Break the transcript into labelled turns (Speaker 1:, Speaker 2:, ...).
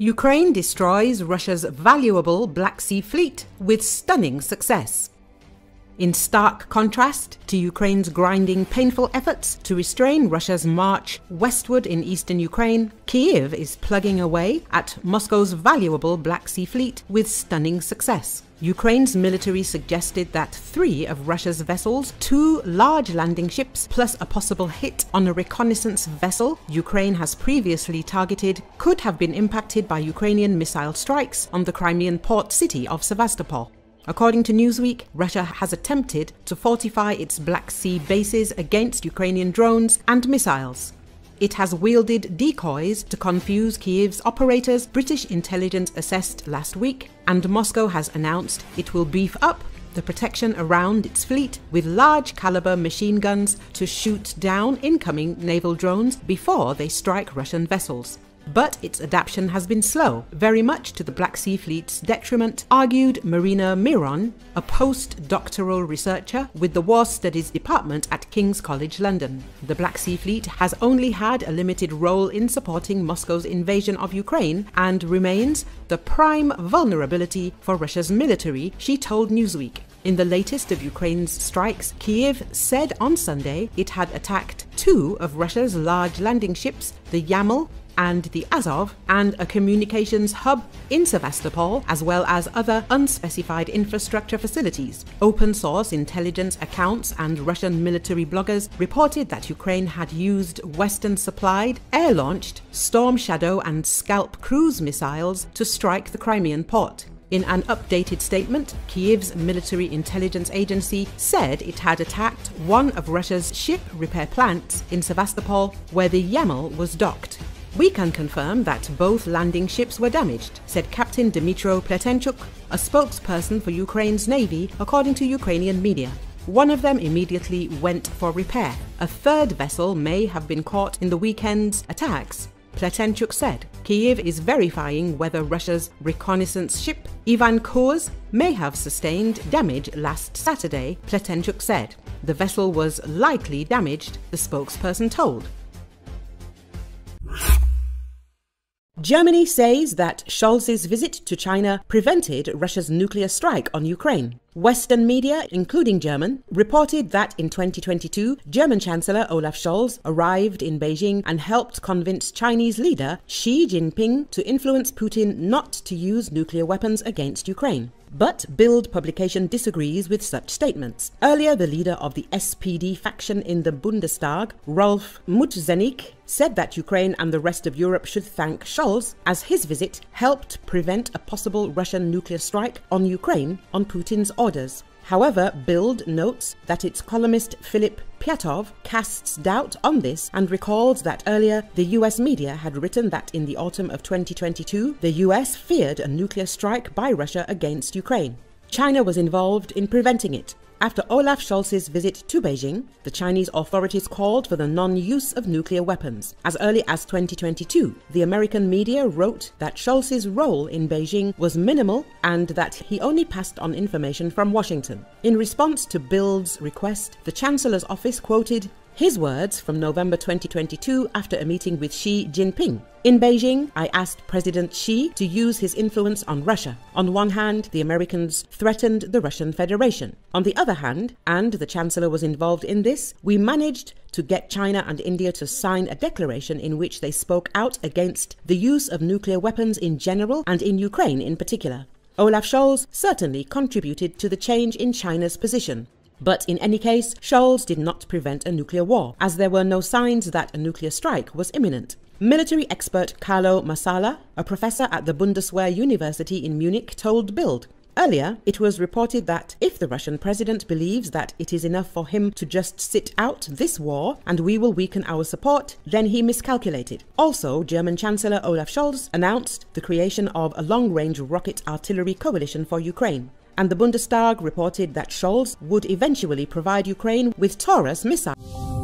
Speaker 1: Ukraine destroys Russia's valuable Black Sea fleet with stunning success. In stark contrast to Ukraine's grinding, painful efforts to restrain Russia's march westward in eastern Ukraine, Kiev is plugging away at Moscow's valuable Black Sea fleet with stunning success. Ukraine's military suggested that three of Russia's vessels, two large landing ships, plus a possible hit on a reconnaissance vessel Ukraine has previously targeted, could have been impacted by Ukrainian missile strikes on the Crimean port city of Sevastopol. According to Newsweek, Russia has attempted to fortify its Black Sea bases against Ukrainian drones and missiles. It has wielded decoys to confuse Kiev's operators, British intelligence assessed last week, and Moscow has announced it will beef up the protection around its fleet with large caliber machine guns to shoot down incoming naval drones before they strike Russian vessels. But its adaptation has been slow, very much to the Black Sea Fleet's detriment, argued Marina Miron, a postdoctoral researcher with the War Studies Department at King's College London. The Black Sea Fleet has only had a limited role in supporting Moscow's invasion of Ukraine and remains the prime vulnerability for Russia's military, she told Newsweek. In the latest of Ukraine's strikes, Kiev said on Sunday it had attacked two of Russia's large landing ships, the Yamal and the Azov, and a communications hub in Sevastopol, as well as other unspecified infrastructure facilities. Open source intelligence accounts and Russian military bloggers reported that Ukraine had used Western supplied, air launched Storm Shadow and Scalp cruise missiles to strike the Crimean port. In an updated statement, Kiev's military intelligence agency said it had attacked one of Russia's ship repair plants in Sevastopol where the Yamal was docked. We can confirm that both landing ships were damaged, said Captain Dmitro Pletenchuk, a spokesperson for Ukraine's navy, according to Ukrainian media. One of them immediately went for repair. A third vessel may have been caught in the weekend's attacks. Pletenchuk said Kiev is verifying whether Russia's reconnaissance ship Ivan Khurs may have sustained damage last Saturday, Pletenchuk said. The vessel was likely damaged, the spokesperson told. Germany says that Scholz's visit to China prevented Russia's nuclear strike on Ukraine. Western media, including German, reported that in 2022, German Chancellor Olaf Scholz arrived in Beijing and helped convince Chinese leader Xi Jinping to influence Putin not to use nuclear weapons against Ukraine. But Bild publication disagrees with such statements. Earlier, the leader of the SPD faction in the Bundestag, Rolf Mützenich, said that Ukraine and the rest of Europe should thank Scholz as his visit helped prevent a possible Russian nuclear strike on Ukraine on Putin's orders. However, Bild notes that its columnist Philip Piatov casts doubt on this and recalls that earlier the US media had written that in the autumn of 2022, the US feared a nuclear strike by Russia against Ukraine. China was involved in preventing it, after Olaf Scholz's visit to Beijing, the Chinese authorities called for the non-use of nuclear weapons. As early as 2022, the American media wrote that Scholz's role in Beijing was minimal and that he only passed on information from Washington. In response to Bild's request, the Chancellor's office quoted his words from November 2022 after a meeting with Xi Jinping. In Beijing, I asked President Xi to use his influence on Russia. On one hand, the Americans threatened the Russian Federation. On the other hand, and the Chancellor was involved in this, we managed to get China and India to sign a declaration in which they spoke out against the use of nuclear weapons in general and in Ukraine in particular. Olaf Scholz certainly contributed to the change in China's position. But in any case, Scholz did not prevent a nuclear war, as there were no signs that a nuclear strike was imminent. Military expert Carlo Masala, a professor at the Bundeswehr University in Munich, told Bild Earlier, it was reported that if the Russian president believes that it is enough for him to just sit out this war and we will weaken our support, then he miscalculated. Also, German Chancellor Olaf Scholz announced the creation of a long-range rocket artillery coalition for Ukraine and the Bundestag reported that Scholz would eventually provide Ukraine with Taurus missiles.